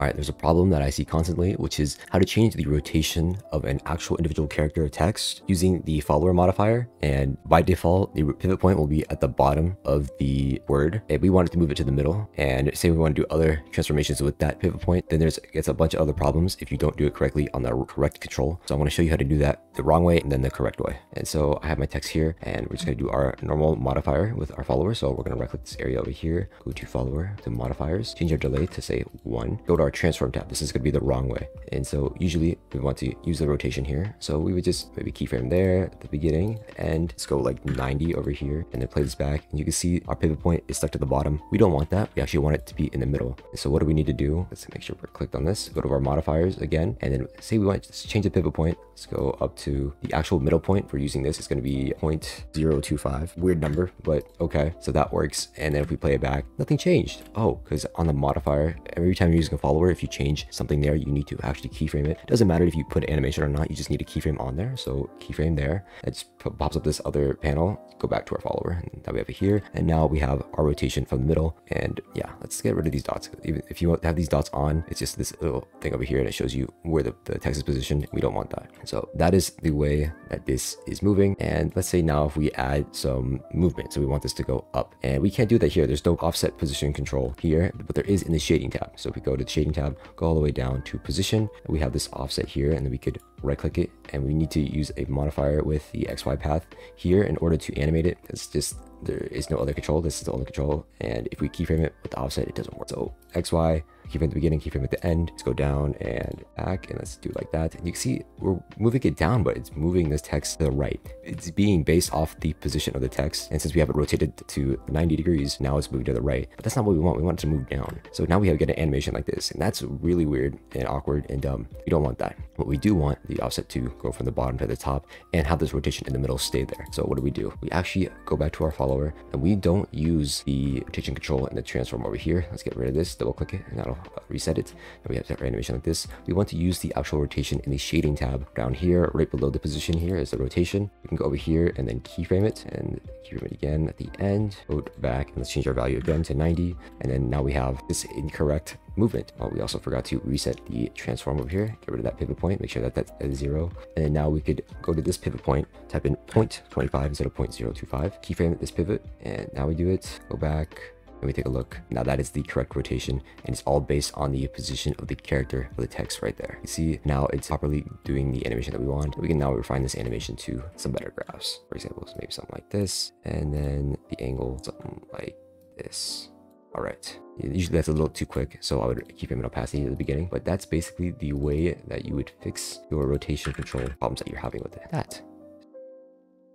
All right, there's a problem that I see constantly, which is how to change the rotation of an actual individual character text using the follower modifier. And by default, the pivot point will be at the bottom of the word. If we wanted to move it to the middle. And say we want to do other transformations with that pivot point, then there's gets a bunch of other problems if you don't do it correctly on the correct control. So I want to show you how to do that the wrong way and then the correct way. And so I have my text here and we're just going to do our normal modifier with our follower. So we're going to right click this area over here, go to follower to modifiers, change our delay to say one, go to our our transform tab. This is going to be the wrong way. And so usually we want to use the rotation here. So we would just maybe keyframe there at the beginning and let's go like 90 over here and then play this back. And you can see our pivot point is stuck to the bottom. We don't want that. We actually want it to be in the middle. So what do we need to do? Let's make sure we're clicked on this. Go to our modifiers again. And then say we want to change the pivot point. Let's go up to the actual middle point for using this. It's going to be 0.025. Weird number, but okay. So that works. And then if we play it back, nothing changed. Oh, because on the modifier, every time you're using a follower, if you change something there, you need to actually keyframe it. doesn't matter if you put animation or not, you just need a keyframe on there. So keyframe there, it just pops up this other panel, go back to our follower, and now we have it here. And now we have our rotation from the middle. And yeah, let's get rid of these dots. Even if you have these dots on, it's just this little thing over here and it shows you where the, the text is positioned. We don't want that. So that is the way that this is moving. And let's say now if we add some movement, so we want this to go up and we can't do that here. There's no offset position control here, but there is in the shading tab. So if we go to the shading tab, go all the way down to position. We have this offset here and then we could right click it and we need to use a modifier with the XY path here in order to animate it. It's just there is no other control. This is the only control. And if we keyframe it with the offset, it doesn't work. So XY, keyframe at the beginning, keyframe at the end. Let's go down and back and let's do like that. And you can see we're moving it down, but it's moving this text to the right. It's being based off the position of the text. And since we have it rotated to 90 degrees, now it's moving to the right. But that's not what we want. We want it to move down. So now we have get an animation like this. And that's really weird and awkward and dumb. We don't want that. What we do want the offset to go from the bottom to the top and have this rotation in the middle stay there. So what do we do? We actually go back to our follower and we don't use the rotation control and the transform over here. Let's get rid of this, double click it and that'll uh, reset it. And we have our animation like this. We want to use the actual rotation in the shading tab down here, right below the position here is the rotation. We can go over here and then keyframe it and keyframe it again at the end, go back and let's change our value again to 90. And then now we have this incorrect movement. Oh, we also forgot to reset the transform over here, get rid of that pivot point, make sure that that's at zero. And now we could go to this pivot point, type in 0.25 instead of 0.025, keyframe at this pivot, and now we do it, go back, let me take a look. Now that is the correct rotation and it's all based on the position of the character of the text right there. You see now it's properly doing the animation that we want. We can now refine this animation to some better graphs. For example, maybe something like this and then the angle, something like this. All right. Usually that's a little too quick, so I would keep him in opacity at the beginning, but that's basically the way that you would fix your rotation control problems that you're having with it. That.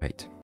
Right.